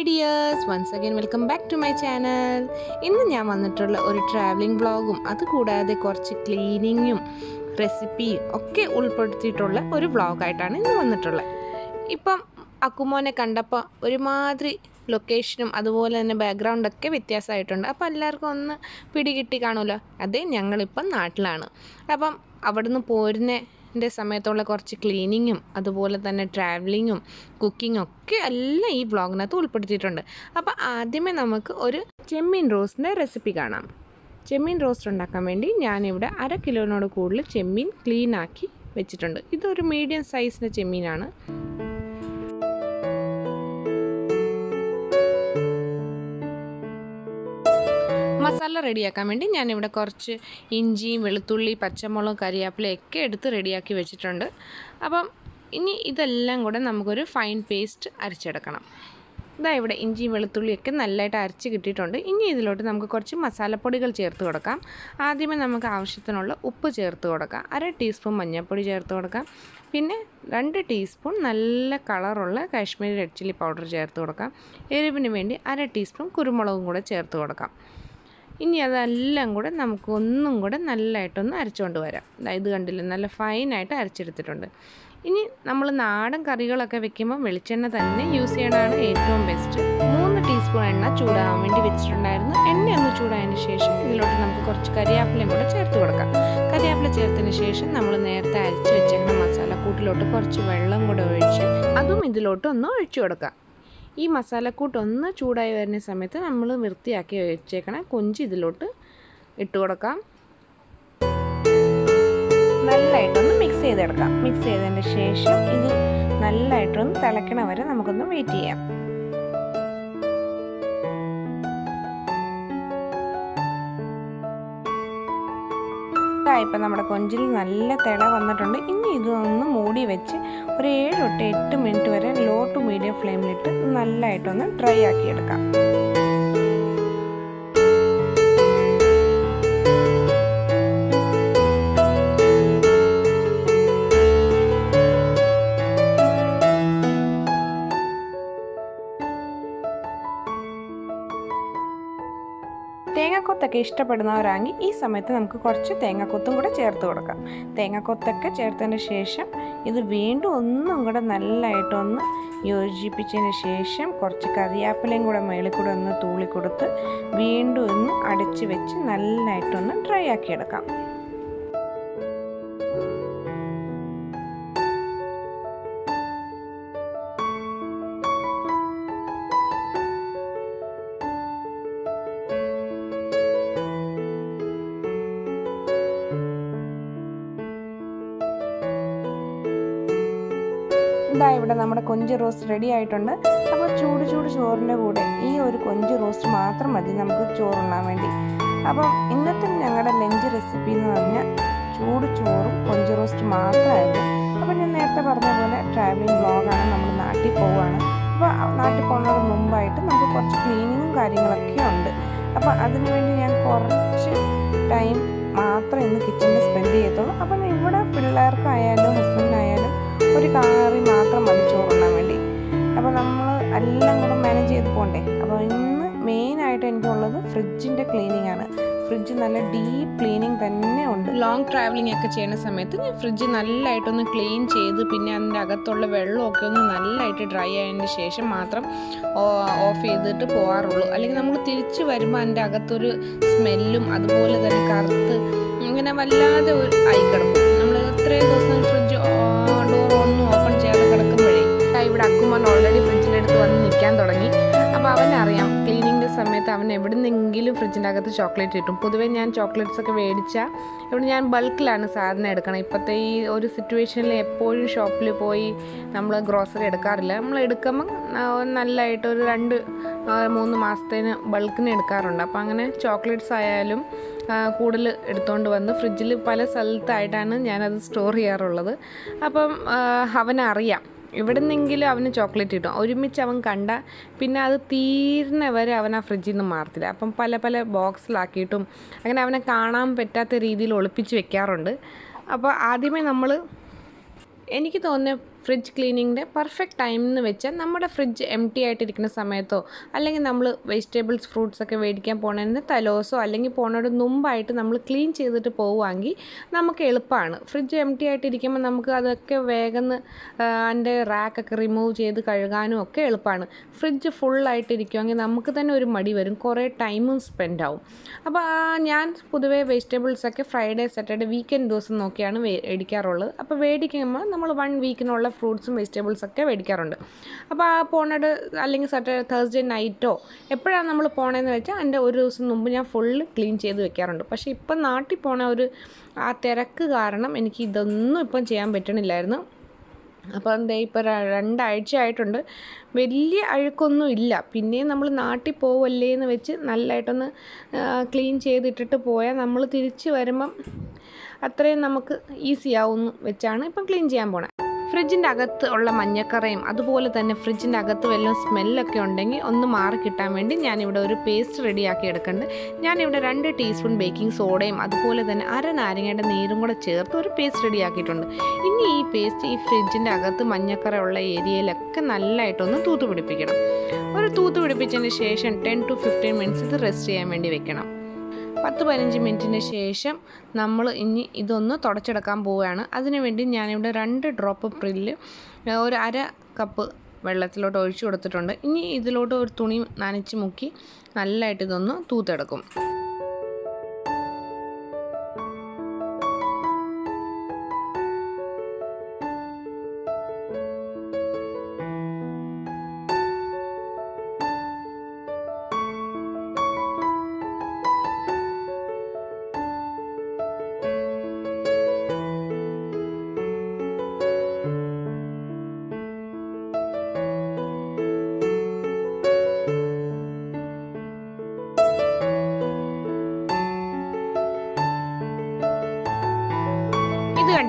Hi dears once again welcome back to my channel ഇന്ന് ഞാൻ വന്നിട്ടുള്ള ഒരു ട്രാവലിംഗ് വ്ളോഗും അതുകൂടാതെ കുറച്ച് ക്ലീനിങ്ങും റെസിപ്പിയും ഒക്കെ ഉൾപ്പെടുത്തിയിട്ടുള്ള ഒരു വ്ളോഗായിട്ടാണ് ഇന്ന് വന്നിട്ടുള്ളത്. ഇപ്പം അക്കുമോനെ കണ്ടപ്പോൾ ഒരുമാതിരി ലൊക്കേഷനും അതുപോലെ തന്നെ ബാക്ക്ഗ്രൗണ്ടൊക്കെ വ്യത്യാസമായിട്ടുണ്ട്. അപ്പോൾ എല്ലാവർക്കും ഒന്ന് പിടികിട്ടി കാണുമല്ലോ? അതേ ഞങ്ങളിപ്പം നാട്ടിലാണ്. അപ്പം അവിടുന്ന് പോരുന്നതിന്റെ സമയത്തുള്ള കുറച്ച് ക്ലീനിങ്ങും അതുപോലെ തന്നെ ട്രാവലിങ്ങും കുക്കിങ്ങും ഒക്കെ എല്ലാം ഈ വ്ളോഗിനകത്ത് ഉൾപ്പെടുത്തിയിട്ടുണ്ട്. അപ്പോൾ ആദ്യമേ നമുക്ക് ഒരു ചെമ്മീൻ റോസ്റ്റിന്റെ റെസിപ്പി കാണാം. ചെമ്മീൻ റോസ്റ്റ് ഉണ്ടാക്കാൻ വേണ്ടി ഞാനിവിടെ അര കിലോനോട് കൂടുതൽ ചെമ്മീൻ ക്ലീൻ ആക്കി വെച്ചിട്ടുണ്ട്. ഇതൊരു മീഡിയം സൈസിന്റെ ചെമ്മീനാണ്. മസാല റെഡിയാക്കാൻ വേണ്ടി ഞാനിവിടെ കുറച്ച് ഇഞ്ചിയും വെളുത്തുള്ളി പച്ചമുളക് കരിയാപ്പിലയൊക്കെ എടുത്ത് റെഡിയാക്കി വെച്ചിട്ടുണ്ട്. അപ്പം ഇനി ഇതെല്ലാം കൂടെ നമുക്കൊരു ഫൈൻ പേസ്റ്റ് അരച്ചെടുക്കണം. ഇതാ ഇവിടെ ഇഞ്ചിയും വെളുത്തുള്ളിയൊക്കെ നല്ലതായിട്ട് അരച്ച് കിട്ടിയിട്ടുണ്ട്. ഇനി ഇതിലോട്ട് നമുക്ക് കുറച്ച് മസാലപ്പൊടികൾ ചേർത്ത് കൊടുക്കാം. ആദ്യമേ നമുക്ക് ആവശ്യത്തിനുള്ള ഉപ്പ് ചേർത്ത് കൊടുക്കാം. അര ടീസ്പൂൺ മഞ്ഞൾപ്പൊടി ചേർത്ത് കൊടുക്കാം. പിന്നെ രണ്ട് ടീസ്പൂൺ നല്ല കളറുള്ള കാശ്മീരി റെഡ് ചില്ലി പൗഡർ ചേർത്ത് കൊടുക്കാം. എരിവിന് വേണ്ടി അര ടീസ്പൂൺ കുരുമുളകും കൂടെ ചേർത്ത് കൊടുക്കാം. ഇനി അതെല്ലാം കൂടെ നമുക്ക് ഒന്നും കൂടെ നല്ലതായിട്ടൊന്ന് അരച്ചുകൊണ്ട് വരാം. ഇത് കണ്ടില്ല നല്ല ഫൈനായിട്ട് അരച്ചെടുത്തിട്ടുണ്ട്. ഇനി നമ്മൾ നാടൻ കറികളൊക്കെ വെക്കുമ്പോൾ വെളിച്ചെണ്ണ തന്നെ യൂസ് ചെയ്യണതാണ് ഏറ്റവും ബെസ്റ്റ് മൂന്ന് ടീസ്പൂൺ എണ്ണ ചൂടാകാൻ വേണ്ടി വെച്ചിട്ടുണ്ടായിരുന്നു. എണ്ണ ഒന്ന് ചൂടായതിന് ശേഷം ഇതിലോട്ട് നമുക്ക് കുറച്ച് കരിയാപ്പിലയും കൂടെ ചേർത്ത് കൊടുക്കാം. കരിയാപ്പില ചേർത്തതിന് ശേഷം നമ്മൾ നേരത്തെ അരച്ച് മസാല കൂട്ടിലോട്ട് കുറച്ച് വെള്ളം കൂടെ ഒഴിച്ച് അതും ഇതിലോട്ട് ഒന്ന് ഒഴിച്ചു കൊടുക്കാം. ഈ മസാലക്കൂട്ട് ഒന്ന് ചൂടായി വരുന്ന സമയത്ത് നമ്മൾ വൃത്തിയാക്കി വെച്ചേക്കണ കൊഞ്ച് ഇതിലോട്ട് ഇട്ട് കൊടുക്കാം. നല്ലതായിട്ടൊന്ന് മിക്സ് ചെയ്തെടുക്കാം. മിക്സ് ചെയ്തതിന് ശേഷം ഇത് നല്ലതായിട്ടൊന്ന് തിളയ്ക്കണ വരെ നമുക്കൊന്ന് വെയിറ്റ് ചെയ്യാം. ഇപ്പം നമ്മുടെ കൊഞ്ചിൽ നല്ല തിള വന്നിട്ടുണ്ട്. ഇനി ഇതൊന്ന് മൂടി വെച്ച് ഒരു ഏഴ് തൊട്ട് എട്ട് മിനിറ്റ് വരെ ലോ ടു മീഡിയം ഫ്ലെയിമിലിട്ട് നല്ലതായിട്ടൊന്ന് ഡ്രൈ ആക്കി തേങ്ങാക്കൊത്തൊക്കെ ഇഷ്ടപ്പെടുന്നവരാണെങ്കിൽ ഈ സമയത്ത് നമുക്ക് കുറച്ച് തേങ്ങാക്കൊത്തും കൂടെ ചേർത്ത് കൊടുക്കാം. തേങ്ങാക്കൊത്തൊക്കെ ചേർത്തതിന് ശേഷം ഇത് വീണ്ടും ഒന്നും കൂടെ നല്ലതായിട്ടൊന്ന് യോജിപ്പിച്ചതിന് ശേഷം കുറച്ച് കറിവേപ്പിലയും കൂടെ മേളിൽ കൂടെ ഒന്ന് തൂളി കൊടുത്ത് വീണ്ടും ഒന്ന് അടച്ച് വെച്ച് നല്ലതായിട്ടൊന്ന് ഡ്രൈ ആക്കിയെടുക്കാം. ഇതാ ഇവിടെ നമ്മുടെ കൊഞ്ച് റോസ്റ്റ് റെഡി ആയിട്ടുണ്ട്. അപ്പോൾ ചൂട് ചൂട് ചോറിന്റെ കൂടെ ഈ ഒരു കൊഞ്ച് റോസ്റ്റ് മാത്രം മതി നമുക്ക് ചോറുണ്ണാൻ വേണ്ടി. അപ്പം ഇന്നത്തെ ഞങ്ങളുടെ ലഞ്ച് റെസിപ്പി എന്ന് പറഞ്ഞാൽ ചൂട് ചോറും കൊഞ്ച് റോസ്റ്റ് മാത്രമായിരുന്നു. അപ്പോൾ ഞാൻ നേരത്തെ പറഞ്ഞ പോലെ ട്രാവലിംഗ് ബ്ലോഗാണ് നമ്മൾ നാട്ടിൽ പോവുകയാണ്. അപ്പോൾ നാട്ടിൽ പോകുന്നതിന് മുമ്പായിട്ട് നമുക്ക് കുറച്ച് ക്ലീനിങ്ങും കാര്യങ്ങളൊക്കെ ഉണ്ട്. അപ്പോൾ അതിനുവേണ്ടി ഞാൻ കുറച്ച് ടൈം മാത്രം ഇന്ന് കിച്ചണിൽ സ്പെൻഡ് ചെയ്യത്തുള്ളൂ. അപ്പം ഇവിടെ പിള്ളേർക്കായാലും ഹസ്ബൻഡിനായാലും ഒരു കാറി മാത്രം മതി ചോറുണ്ണാൻ വേണ്ടി. അപ്പോൾ നമ്മൾ എല്ലാം കൂടെ മാനേജ് ചെയ്ത് പോകണ്ടേ അപ്പോൾ ഇന്ന് മെയിനായിട്ട് എനിക്കുള്ളത് ഫ്രിഡ്ജിന്റെ ക്ലീനിങ് ആണ്. ഫ്രിഡ്ജ് നല്ല ഡീപ്പ് ക്ലീനിങ് തന്നെ ഉണ്ട്. ലോങ് ട്രാവലിംഗ് ഒക്കെ ചെയ്യുന്ന സമയത്ത് ഞാൻ ഫ്രിഡ്ജ് നല്ലതായിട്ടൊന്ന് ക്ലീൻ ചെയ്ത് പിന്നെ അതിന്റെ അകത്തുള്ള വെള്ളമൊക്കെ ഒന്ന് നല്ലതായിട്ട് ഡ്രൈ ആയതിന് ശേഷം മാത്രം ഓഫ് ചെയ്തിട്ട് പോകാറുള്ളൂ അല്ലെങ്കിൽ നമ്മൾ തിരിച്ച് വരുമ്പോൾ അതിന്റെ അകത്തൊരു സ്മെല്ലും അതുപോലെ തന്നെ കറുത്ത് ഇങ്ങനെ വല്ലാതെ ആയി കിടക്കും. നമ്മൾ എത്രയും ദിവസം ഫ്രിഡ്ജ് ഒന്നും ഓപ്പൺ ചെയ്യാതെ കിടക്കുമ്പോഴേ ഇവിടെ അക്കുമൻ ഓൾറെഡി ഫ്രിഡ്ജിലെടുത്ത് വന്ന് നിൽക്കാൻ തുടങ്ങി. അപ്പോൾ അവനറിയാം ക്ലീനിങ്ങിന്റെ സമയത്ത് അവൻ എവിടെ നിന്നെങ്കിലും ഫ്രിഡ്ജിന്റെ അകത്ത് ചോക്ലേറ്റ് കിട്ടും. പൊതുവേ ഞാൻ ചോക്ലേറ്റ്സ് ഒക്കെ മേടിച്ചാൽ ഇവിടെ ഞാൻ ബൾക്കിലാണ് സാധനം എടുക്കണം ഇപ്പോഴത്തെ ഈ ഒരു സിറ്റുവേഷനിൽ എപ്പോഴും ഷോപ്പിൽ പോയി നമ്മൾ ഗ്രോസറി എടുക്കാറില്ല. നമ്മൾ എടുക്കുമ്പോൾ നല്ലതായിട്ട് ഒരു രണ്ട് മൂന്ന് മാസത്തേന് ബൾക്കിന് എടുക്കാറുണ്ട്. അപ്പോൾ അങ്ങനെ ചോക്ലേറ്റ്സ് ആയാലും കൂടുതൽ എടുത്തുകൊണ്ട് വന്ന് ഫ്രിഡ്ജിൽ പല സ്ഥലത്തായിട്ടാണ് ഞാനത് സ്റ്റോർ ചെയ്യാറുള്ളത്. അപ്പം അവനറിയാം. ഇവിടെ നിന്നെങ്കിലും അവന് ചോക്ലേറ്റ് കിട്ടും. ഒരുമിച്ച് അവൻ കണ്ട പിന്നെ അത് തീരുന്ന വരെ അവൻ ആ ഫ്രിഡ്ജിൽ നിന്ന് മാറത്തില്ല. അപ്പം പല പല ബോക്സിലാക്കിയിട്ടും അങ്ങനെ അവനെ കാണാൻ പറ്റാത്ത രീതിയിൽ ഒളിപ്പിച്ച് വെക്കാറുണ്ട്. അപ്പോൾ ആദ്യമേ നമ്മൾ എനിക്ക് തോന്നുന്നത് ഫ്രിഡ്ജ് ക്ലീനിങ്ങിന്റെ പെർഫെക്റ്റ് ടൈം എന്ന് വെച്ചാൽ നമ്മുടെ ഫ്രിഡ്ജ് എം ടി ആയിട്ടിരിക്കുന്ന സമയത്തോ അല്ലെങ്കിൽ നമ്മൾ വെജിറ്റബിൾസ് ഫ്രൂട്ട്സ് ഒക്കെ മേടിക്കാൻ പോണതിന് തലോസോ അല്ലെങ്കിൽ പോണതിന് മുമ്പായിട്ട് നമ്മൾ ക്ലീൻ ചെയ്തിട്ട് പോവുകയാണെങ്കിൽ നമുക്ക് എളുപ്പമാണ് ഫ്രിഡ്ജ് എം ടി ആയിട്ടിരിക്കുമ്പോൾ നമുക്ക് അതൊക്കെ വേഗം അതിന്റെ റാക്കൊക്കെ റിമൂവ് ചെയ്ത് കഴുകാനും ഒക്കെ എളുപ്പമാണ് ഫ്രിഡ്ജ് ഫുള്ളായിട്ടിരിക്കുമെങ്കിൽ നമുക്ക് തന്നെ ഒരു മടി വരും. കുറേ ടൈമും സ്പെൻഡ് ആവും. അപ്പോൾ ഞാൻ പൊതുവേ വെജിറ്റബിൾസൊക്കെ ഫ്രൈഡേ സാറ്റർഡേ വീക്കെൻഡ് ദിവസം നോക്കിയാണ് മേടിക്കാറുള്ളത് അപ്പോൾ മേടിക്കുമ്പോൾ നമ്മൾ വൺ വീക്കിനുള്ള ഫ്രൂട്ട്സും വെജിറ്റബിൾസ് ഒക്കെ മേടിക്കാറുണ്ട്. അപ്പോൾ ആ പോണത് അല്ലെങ്കിൽ സാറ്റർഡേ തേഴ്സ്ഡേ നൈറ്റോ എപ്പോഴാണ് നമ്മൾ പോണതെന്ന് വെച്ചാൽ എന്റെ ഒരു ദിവസം മുമ്പ് ഞാൻ ഫുള്ള് ക്ലീൻ ചെയ്ത് വെക്കാറുണ്ട്. പക്ഷേ ഇപ്പം നാട്ടിൽ പോണ ഒരു ആ തിരക്ക് കാരണം എനിക്ക് ഇതൊന്നും ഇപ്പം ചെയ്യാൻ പറ്റണില്ലായിരുന്നു. അപ്പോൾ എന്താ ഇപ്പോൾ രണ്ടാഴ്ച ആയിട്ടുണ്ട്. വലിയ അഴുക്കൊന്നും ഇല്ല. പിന്നെയും നമ്മൾ നാട്ടിൽ പോവല്ലേ എന്ന് വെച്ച് നല്ലതായിട്ടൊന്ന് ക്ലീൻ ചെയ്തിട്ടിട്ട് പോയാൽ നമ്മൾ തിരിച്ച് വരുമ്പം അത്രയും നമുക്ക് ഈസി ആവുമെന്ന് വെച്ചാണ് ഇപ്പം ക്ലീൻ ചെയ്യാൻ പോണത് ഫ്രിഡ്ജിന്റെ അകത്ത് ഉള്ള മഞ്ഞക്കറയും അതുപോലെ തന്നെ ഫ്രിഡ്ജിന്റെ അകത്ത് വല്ലതും സ്മെല്ലൊക്കെ ഉണ്ടെങ്കിൽ ഒന്ന് മാറി കിട്ടാൻ വേണ്ടി ഞാനിവിടെ ഒരു പേസ്റ്റ് റെഡിയാക്കി എടുക്കുന്നുണ്ട്. ഞാനിവിടെ രണ്ട് ടീസ്പൂൺ ബേക്കിംഗ് സോഡയും അതുപോലെ തന്നെ അര നാരങ്ങയുടെ നീരും കൂടെ ചേർത്ത് ഒരു പേസ്റ്റ് റെഡിയാക്കിയിട്ടുണ്ട്. ഇനി ഈ പേസ്റ്റ് ഈ ഫ്രിഡ്ജിന്റെ അകത്ത് മഞ്ഞക്കറ ഉള്ള ഏരിയയിലൊക്കെ നല്ലതായിട്ടൊന്ന് തൂത്ത് പിടിപ്പിക്കണം. ഒരു തൂത്ത് പിടിപ്പിച്ചതിന് ശേഷം ടെൻ ടു ഫിഫ്റ്റീൻ മിനിറ്റ്സ് ഇത് റെസ്റ്റ് ചെയ്യാൻ വേണ്ടി വെക്കണം. പത്ത് പതിനഞ്ച് മിനിറ്റിന് ശേഷം നമ്മൾ ഇനി ഇതൊന്ന് തുടച്ചെടുക്കാൻ പോവുകയാണ്. അതിനുവേണ്ടി ഞാനിവിടെ രണ്ട് ഡ്രോപ്പ് പ്രില്ല് ഒരു അര കപ്പ് വെള്ളത്തിലോട്ട് ഒഴിച്ചു കൊടുത്തിട്ടുണ്ട്. ഇനി ഇതിലോട്ട് ഒരു തുണി നനച്ച് മുക്കി നല്ലതായിട്ട് ഇതൊന്ന് തൂത്തെടുക്കും.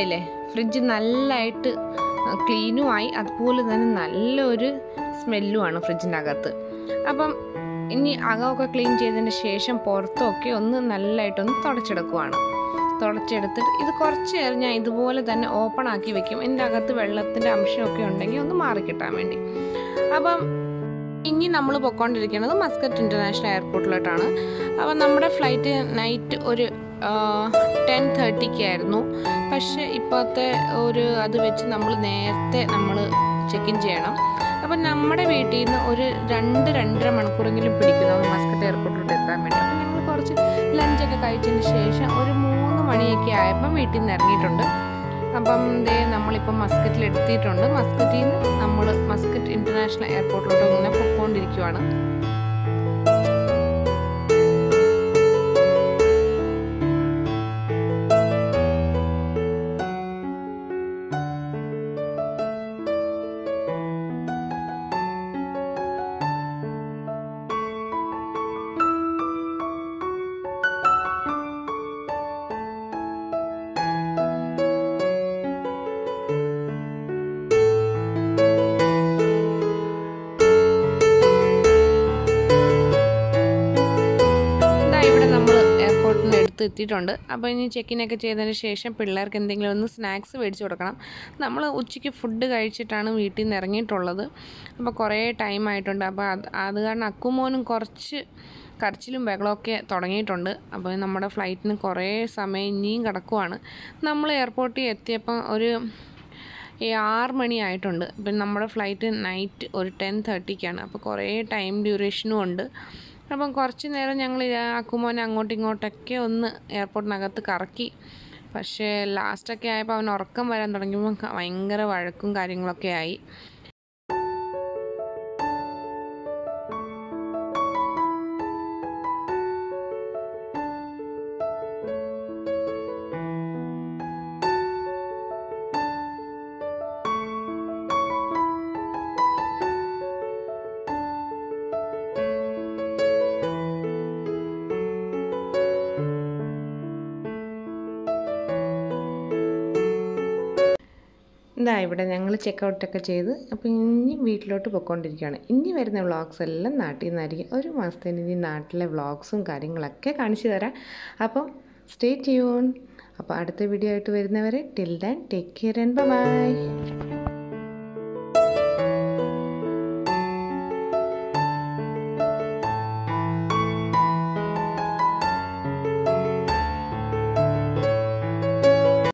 കണ്ടില്ലേ? ഫ്രിഡ്ജ് നല്ലതായിട്ട് ക്ലീനുമായി അതുപോലെ തന്നെ നല്ലൊരു സ്മെല്ലുമാണ് ഫ്രിഡ്ജിന്റെ അകത്ത് അപ്പം ഇനി അകമൊക്കെ ക്ലീൻ ചെയ്തതിന് ശേഷം പുറത്തൊക്കെ ഒന്ന് നല്ലതായിട്ടൊന്ന് തുടച്ചെടുക്കുവാണ്. തുടച്ചെടുത്തിട്ട് ഇത് കുറച്ച് നേരം ഞാൻ ഇതുപോലെ തന്നെ ഓപ്പൺ ആക്കി വെക്കും. എന്റെ അകത്ത് വെള്ളത്തിന്റെ അംശമൊക്കെ ഉണ്ടെങ്കിൽ ഒന്ന് മാറിക്കിട്ടാൻ വേണ്ടി. അപ്പം ഇനി നമ്മൾ പൊയ്ക്കൊണ്ടിരിക്കുന്നത് മസ്കറ്റ് ഇന്റർനാഷണൽ എയർപോർട്ടിലോട്ടാണ്. അപ്പോൾ നമ്മുടെ ഫ്ലൈറ്റ് നൈറ്റ് ഒരു ടെൻ തേർട്ടിക്കായിരുന്നു പക്ഷേ ഇപ്പോഴത്തെ ഒരു അത് വെച്ച് നമ്മൾ നേരത്തെ നമ്മൾ ചെക്ക് ഇൻ ചെയ്യണം. അപ്പം നമ്മുടെ വീട്ടിൽ നിന്ന് ഒരു രണ്ട് രണ്ടര മണിക്കൂറെങ്കിലും പിടിക്കുന്നു മസ്കറ്റ് എയർപോർട്ടിലോട്ട് എത്താൻ വേണ്ടി. അപ്പം ഞങ്ങൾ കുറച്ച് ലഞ്ചൊക്കെ കഴിച്ചതിന് ശേഷം ഒരു മൂന്ന് മണിയൊക്കെ ആയപ്പം വീട്ടിൽ നിന്ന് ഇറങ്ങിയിട്ടുണ്ട്. അപ്പം ദേ നമ്മളിപ്പോൾ മസ്കറ്റിൽ എത്തിയിട്ടുണ്ട് മസ്കറ്റിൽ നിന്ന് നമ്മൾ മസ്കറ്റ് ഇന്റർനാഷണൽ എയർപോർട്ടിലോട്ട് ഇങ്ങനെ പൊയ്ക്കൊണ്ടിരിക്കുവാണ് അടുത്ത് എത്തിയിട്ടുണ്ട്. അപ്പോൾ ഇനി ചെക്കിനൊക്കെ ചെയ്തതിന് ശേഷം പിള്ളേർക്ക് എന്തെങ്കിലും ഒന്ന് സ്നാക്സ് മേടിച്ച് കൊടുക്കണം. നമ്മൾ ഉച്ചയ്ക്ക് ഫുഡ് കഴിച്ചിട്ടാണ് വീട്ടിൽ നിന്ന് ഇറങ്ങിയിട്ടുള്ളത്. അപ്പോൾ കുറേ ടൈം ആയിട്ടുണ്ട്. അപ്പോൾ അത് അത് കാരണം അക്കുമോനും കുറച്ച് കരച്ചിലും ബഹളമൊക്കെ തുടങ്ങിയിട്ടുണ്ട്. അപ്പോൾ നമ്മുടെ ഫ്ലൈറ്റിന് കുറേ സമയം ഇനിയും കിടക്കുവാണ്. നമ്മൾ എയർപോർട്ടിൽ എത്തിയപ്പോൾ ഒരു ഈ ആറ് മണി ആയിട്ടുണ്ട്. അപ്പം നമ്മുടെ ഫ്ലൈറ്റ് നൈറ്റ് ഒരു ടെൻ തേർട്ടിക്കാണ് അപ്പോൾ കുറേ ടൈം ഡ്യൂറേഷനും ഉണ്ട്. അപ്പം കുറച്ച് നേരം ഞങ്ങൾ അക്കുമോനെ അങ്ങോട്ടും ഇങ്ങോട്ടൊക്കെ ഒന്ന് എയർപോർട്ടിനകത്ത് കറക്കി. പക്ഷേ ലാസ്റ്റൊക്കെ ആയപ്പോൾ അവൻ ഉറക്കം വരാൻ തുടങ്ങിയപ്പോൾ ഭയങ്കര വഴക്കും കാര്യങ്ങളൊക്കെ ആയി. ഇതാ ഇവിടെ ഞങ്ങൾ ചെക്കൗട്ടൊക്കെ ചെയ്ത് അപ്പോൾ ഇനി വീട്ടിലോട്ട് പൊയ്ക്കൊണ്ടിരിക്കുകയാണ് ഇനി വരുന്ന വ്ളോഗ്സ് എല്ലാം നാട്ടിൽ നിന്നായിരിക്കും. ഒരു മാസത്തിന് ഇനി നാട്ടിലെ വ്ളോഗ്സും കാര്യങ്ങളൊക്കെ കാണിച്ചു തരാം. അപ്പം സ്റ്റേ ട്യൂൺ അപ്പോൾ അടുത്ത വീഡിയോ ആയിട്ട് വരുന്നവരെ till then take care and bye